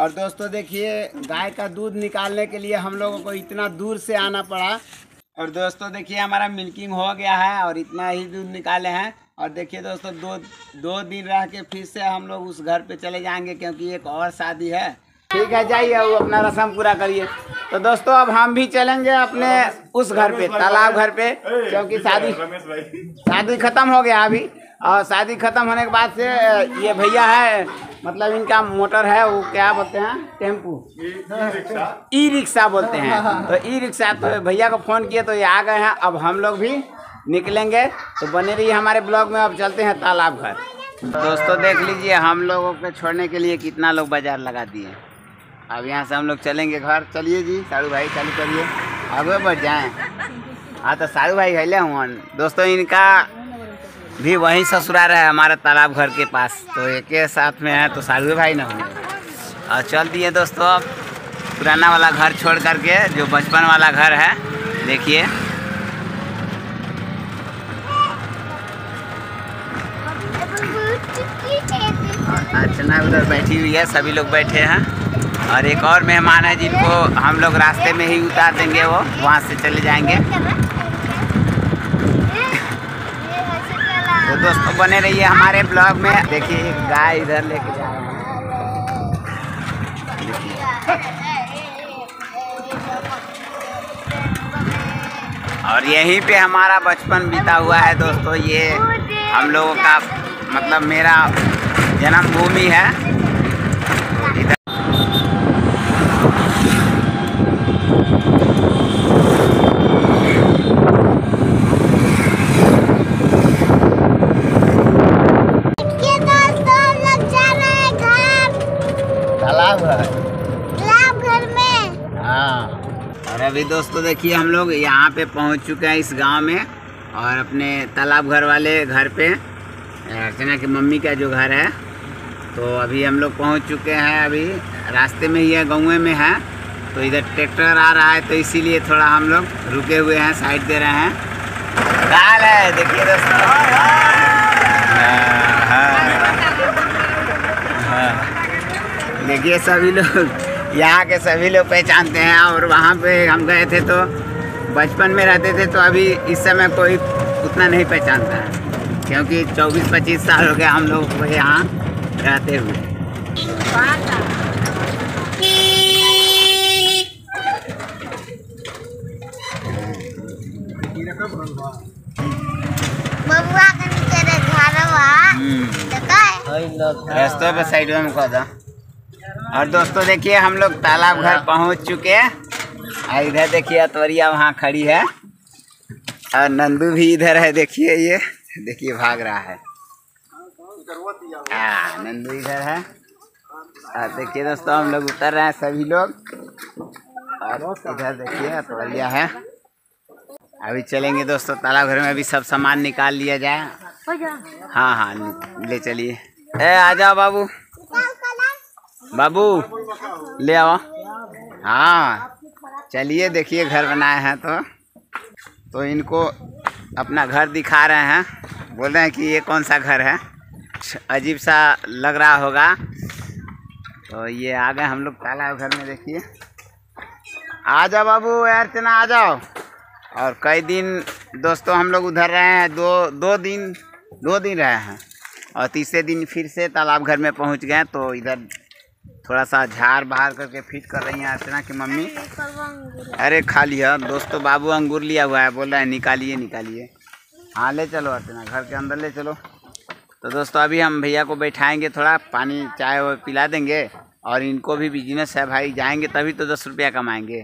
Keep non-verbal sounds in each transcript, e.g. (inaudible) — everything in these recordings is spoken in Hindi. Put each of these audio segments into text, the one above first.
और दोस्तों देखिए, गाय का दूध निकालने के लिए हम लोगों को इतना दूर से आना पड़ा। और दोस्तों देखिए, हमारा मिल्किंग हो गया है और इतना ही दूध निकाले हैं। और देखिए दोस्तों, दो दो दिन रह के फिर से हम लोग उस घर पे चले जाएँगे क्योंकि एक और शादी है। ठीक है, जाइए वो अपना रस्म पूरा करिए। तो दोस्तों, अब हम भी चलेंगे अपने उस घर पे, तालाब घर पे, क्योंकि शादी शादी खत्म हो गया अभी। और शादी खत्म होने के बाद से, ये भैया है मतलब इनका मोटर है, वो क्या बोलते हैं? टेंपू। ई रिक्शा बोलते हैं। तो ई रिक्शा तो भैया को फ़ोन किए तो ये आ गए हैं। अब हम लोग भी निकलेंगे। तो बने रहिए हमारे ब्लॉग में। अब चलते हैं तालाब घर। दोस्तों, देख लीजिए, हम लोगों को छोड़ने के लिए कितना लोग बाज़ार लगा दिए। अब यहाँ से हम लोग चलेंगे घर। चलिए जी साड़ू भाई, चालू करिए। आगे बढ़ जाएँ। हाँ तो साड़ू भाई है। हुआ दोस्तों, इनका भी वहीं ससुराल है हमारे तालाब घर के पास। तो एक साथ में है तो साड़ू भाई ना हुए और चल दिए दोस्तों अब। पुराना वाला घर छोड़ करके, जो बचपन वाला घर है, देखिए। अर्चना उधर बैठी हुई है, सभी लोग बैठे हैं। और एक और मेहमान है जिनको हम लोग रास्ते में ही उतार देंगे वो, वहाँ से चले जाएँगे तो दोस्तों, बने रहिए हमारे ब्लॉग में। देखिए गाय इधर लेके जा रहा और यहीं पे हमारा बचपन बीता हुआ है दोस्तों, ये हम लोगों का मतलब मेरा जन्मभूमि है इधर ये दोस्तों हम लोग जा रहे हैं घर तालाब है घर में। हाँ। और अभी दोस्तों देखिए हम लोग यहाँ पे पहुँच चुके हैं इस गाँव में और अपने तालाब घर वाले घर पे अर्चना की मम्मी का जो घर है। तो अभी हम लोग पहुँच चुके हैं अभी रास्ते में ही है गाँव में है। तो इधर ट्रैक्टर आ रहा है तो इसीलिए थोड़ा हम लोग रुके हुए हैं साइड दे रहे हैं। काल है? देखिए दोस्तों हाँ, हाँ, हाँ। देखिए सभी लोग यहाँ के सभी लोग पहचानते हैं और वहाँ पे हम गए थे तो बचपन में रहते थे तो अभी इस समय कोई उतना नहीं पहचानता है। क्योंकि 24-25 साल हो गया हम लोग को यहाँ रहते हुए। बबुआ के नीचे रे घरवा। देखा है? रास्तों पे साइड में दो और दोस्तों देखिए हम लोग तालाब घर पहुँच चुके हैं। और इधर देखिए अतवरिया वहाँ खड़ी है। और नंदू भी इधर है देखिए ये। देखिए भाग रहा है। हाँ नंदू इधर है। और देखिए दोस्तों हम लोग उतर रहे हैं सभी लोग। और इधर देखिए अतवरिया है। अभी चलेंगे दोस्तों तालाब घर में अभी सब सामान निकाल लिया जाए। हाँ हाँ ले- ले चलिए। ए आ जाओ बाबू। बाबू, ले आओ। हाँ चलिए देखिए घर बनाए हैं तो। तो इनको अपना घर दिखा रहे हैं। बोल रहे हैं कि ये कौन सा घर है? अजीब सा लग रहा होगा। तो ये आ गए हम लोग तालाब घर में, देखिए। आ जाओ बाबू अर्चना आ जाओ। और कई दिन दोस्तों हम लोग उधर रहे हैं, दो दो दिन दो दिन रहे हैं। और तीसरे दिन फिर से तालाब घर में पहुँच गए तो इधर थोड़ा सा झाड़ बाहर करके फिट कर रही हैं अर्चना की मम्मी। अरे खा लिया दोस्तों बाबू अंगूर लिया हुआ है। बोल रहा है निकालिए निकालिए। हाँ ले चलो अर्चना घर के अंदर ले चलो। तो दोस्तों अभी हम भैया को बैठाएँगे थोड़ा पानी चाय वो पिला देंगे और इनको भी बिज़नेस है भाई। जाएँगे तभी तो दस रुपया कमाएँगे।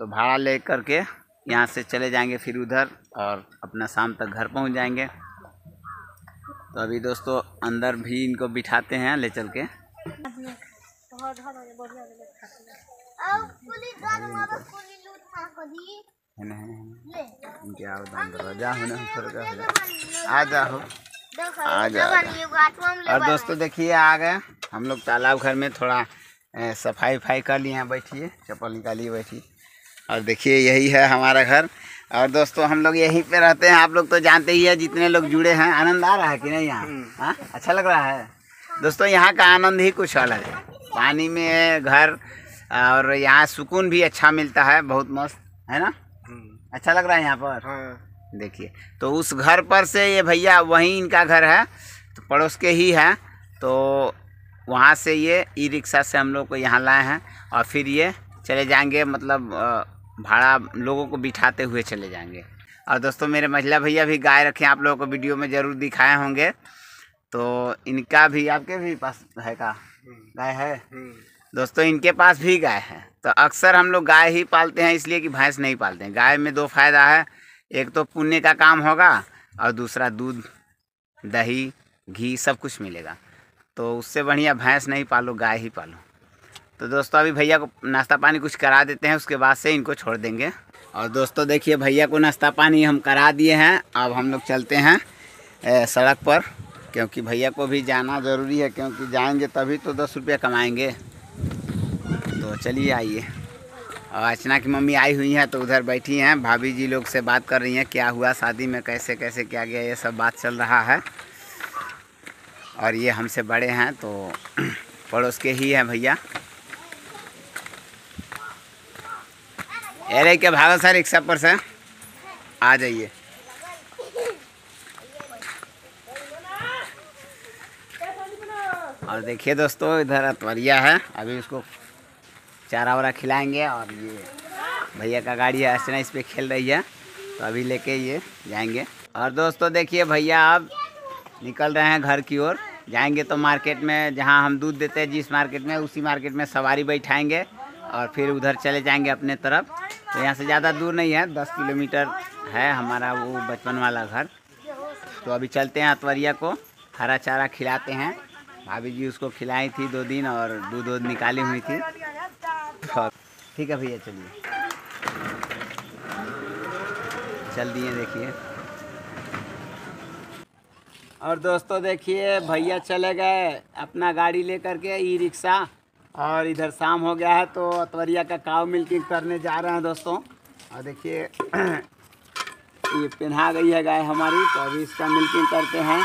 तो भाड़ा ले करके यहाँ से चले जाएँगे फिर उधर और अपना शाम तक घर पहुँच जाएँगे। तो अभी दोस्तों अंदर भी इनको बिठाते हैं ले चल के। आ जाओ। आ और दोस्तों देखिए आ गए। हम लोग तालाब घर में थोड़ा सफ़ाई वफाई कर लिए हैं बैठिए चप्पल निकालिए बैठिए और देखिए यही है हमारा घर। और दोस्तों हम लोग यहीं पे रहते हैं। आप लोग तो जानते ही है जितने लोग जुड़े हैं आनंद आ रहा है कि नहीं यहाँ? हाँ? अच्छा लग रहा है? दोस्तों यहाँ का आनंद ही कुछ अलग है। पानी में है घर और यहाँ सुकून भी अच्छा मिलता है बहुत मस्त है ना? अच्छा लग रहा है यहाँ पर? हाँ। देखिए तो उस घर पर से ये भैया वहीं इनका घर है तो पड़ोस के ही है तो वहाँ से ये ई रिक्शा से हम लोग को यहाँ लाए हैं और फिर ये चले जाएँगे मतलब भाड़ा लोगों को बिठाते हुए चले जाएँगे। और दोस्तों मेरे महिला भैया भी गाय रखे हैं आप लोगों को वीडियो में ज़रूर दिखाए होंगे। तो इनका भी आपके भी पास है का? गाय है? दोस्तों इनके पास भी गाय है। तो अक्सर हम लोग गाय ही पालते हैं इसलिए कि भैंस नहीं पालते हैं। गाय में दो फ़ायदा है। एक तो पुण्य का काम होगा और दूसरा दूध दही घी सब कुछ मिलेगा। तो उससे बढ़िया भैंस नहीं पालो गाय ही पालो। तो दोस्तों अभी भैया को नाश्ता पानी कुछ करा देते हैं उसके बाद से इनको छोड़ देंगे। और दोस्तों देखिए भैया को नाश्ता पानी हम करा दिए हैं। अब हम लोग चलते हैं सड़क पर। क्योंकि भैया को भी जाना ज़रूरी है, क्योंकि जाएँगे तभी तो दस रुपया कमाएँगे। तो चलिए आइए। और अर्चना की मम्मी आई हुई हैं तो उधर बैठी हैं। भाभी जी लोग से बात कर रही हैं, क्या हुआ, शादी में कैसे कैसे, क्या गया, ये सब बात चल रहा है। और ये हमसे बड़े हैं तो (clears throat) पड़ोस के ही हैं भैया। अरे, क्या भागो सर रिक्शा पर से? आ जाइए। और देखिए दोस्तों, इधर अतवरिया है। अभी उसको चारा वारा खिलाएँगे और ये भैया का गाड़ी है अर्चना इस पर खेल रही है। तो अभी लेके ये जाएँगे। और दोस्तों, देखिए भैया, अब निकल रहे हैं घर की ओर। जाएँगे तो मार्केट में, जहाँ हम दूध देते हैं, जिस मार्केट में, उसी मार्केट में सवारी बैठाएँगे और फिर उधर चले जाएँगे अपने तरफ़। तो यहाँ से ज़्यादा दूर नहीं है, दस किलोमीटर है हमारा वो बचपन वाला घर। तो अभी चलते हैं अतवरिया को, हरा चारा खिलाते हैं। भाभी जी उसको खिलाई थी दो दिन और दूध दूध निकाली हुई थी। ठीक है भैया, चलिए। चल दिए देखिए। और दोस्तों देखिए, भैया चले गए अपना गाड़ी लेकर के ई रिक्शा और इधर शाम हो गया है तो अतवरिया का काव मिल्किंग करने जा रहे हैं दोस्तों। और देखिए, (clears throat) ये पहना गई है गाय हमारी तो अभी इसका मिल्किंग करते हैं।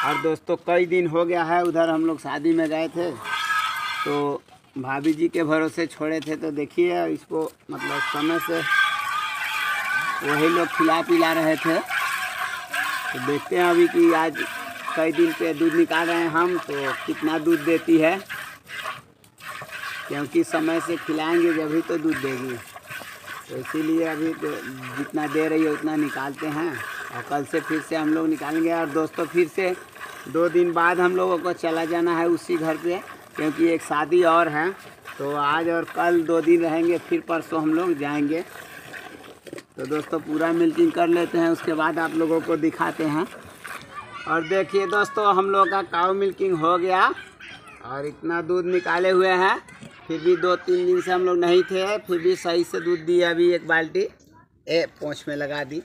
और दोस्तों, कई दिन हो गया है, उधर हम लोग शादी में गए थे तो भाभी जी के भरोसे छोड़े थे तो देखिए इसको मतलब समय से वही लोग खिला पिला रहे थे। तो देखते हैं अभी कि आज कई दिन पे दूध निकाल रहे हैं हम तो कितना दूध देती है, क्योंकि समय से खिलाएँगे जभी तो दूध देगी। तो इसीलिए अभी तो जितना दे रही है, उतना निकालते हैं, और कल से फिर से हम लोग निकालेंगे, और दोस्तों, फिर से दो दिन बाद हम लोगों को चला जाना है उसी घर पे, क्योंकि एक शादी और है। तो आज और कल दो दिन रहेंगे, फिर परसों हम लोग जाएँगे। तो दोस्तों, पूरा मिल्किंग कर लेते हैं, उसके बाद आप लोगों को दिखाते हैं। और देखिए दोस्तों, हम लोग का काउ मिल्किंग हो गया। और इतना दूध निकाले हुए हैं, फिर भी दो तीन दिन से हम लोग नहीं थे, फिर भी सही से दूध दिए अभी एक बाल्टी। ए, पोंछ में लगा दी।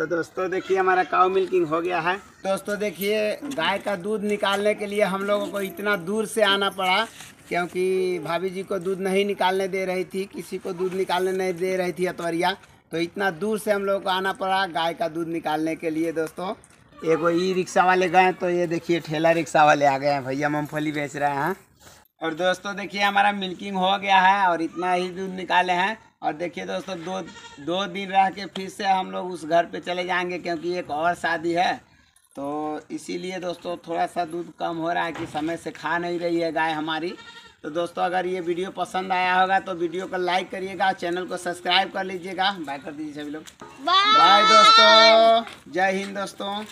तो दोस्तों देखिए हमारा काउ मिल्किंग हो गया है। दोस्तों देखिए, गाय का दूध निकालने के लिए हम लोगों को इतना दूर से आना पड़ा क्योंकि भाभी जी को दूध नहीं निकालने दे रही थी, किसी को दूध निकालने नहीं दे रही थी अतवरिया। तो इतना दूर से हम लोगों को आना पड़ा गाय का दूध निकालने के लिए दोस्तों। एगो ई रिक्शा वाले गए तो ये देखिए ठेला रिक्शा वाले आ गए हैं, भैया मूँगफली बेच रहे हैं। और दोस्तों देखिए हमारा मिल्किंग हो गया है और इतना ही दूध निकाले हैं। और देखिए दोस्तों दो दो दिन रह के फिर से हम लोग उस घर पे चले जाएँगे क्योंकि एक और शादी है। तो इसीलिए दोस्तों थोड़ा सा दूध कम हो रहा है कि समय से खा नहीं रही है गाय हमारी। तो दोस्तों अगर ये वीडियो पसंद आया होगा तो वीडियो को लाइक करिएगा चैनल को सब्सक्राइब कर लीजिएगा। बाय कर दीजिए सभी लोग। बाय दोस्तों। जय हिंद दोस्तों।